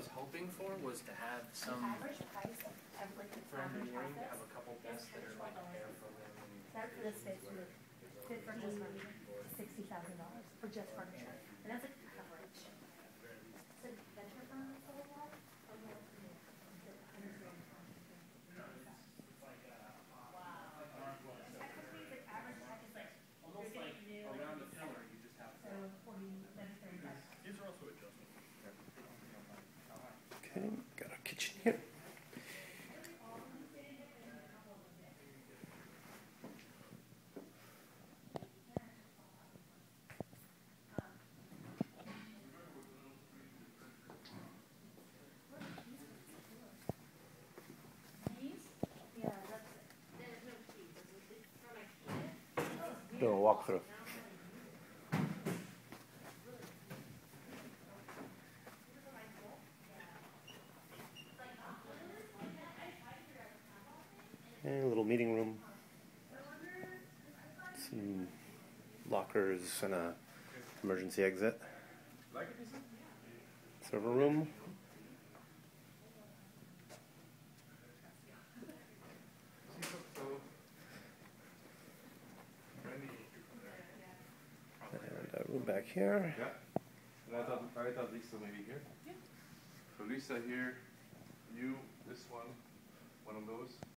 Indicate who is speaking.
Speaker 1: was hoping for was to have some,
Speaker 2: average price of every
Speaker 1: for engineering, to have a couple desks that are like air for them and.
Speaker 2: that, this fits with, for just furniture, sixty thousand dollars for just furniture, and that's a
Speaker 3: Do a walkthrough. Okay, a little meeting room. Some lockers and a emergency exit. Server room. And a room back here.
Speaker 4: Yeah. And I thought, I thought Lisa maybe here. So Lisa here, you, this one, one of those,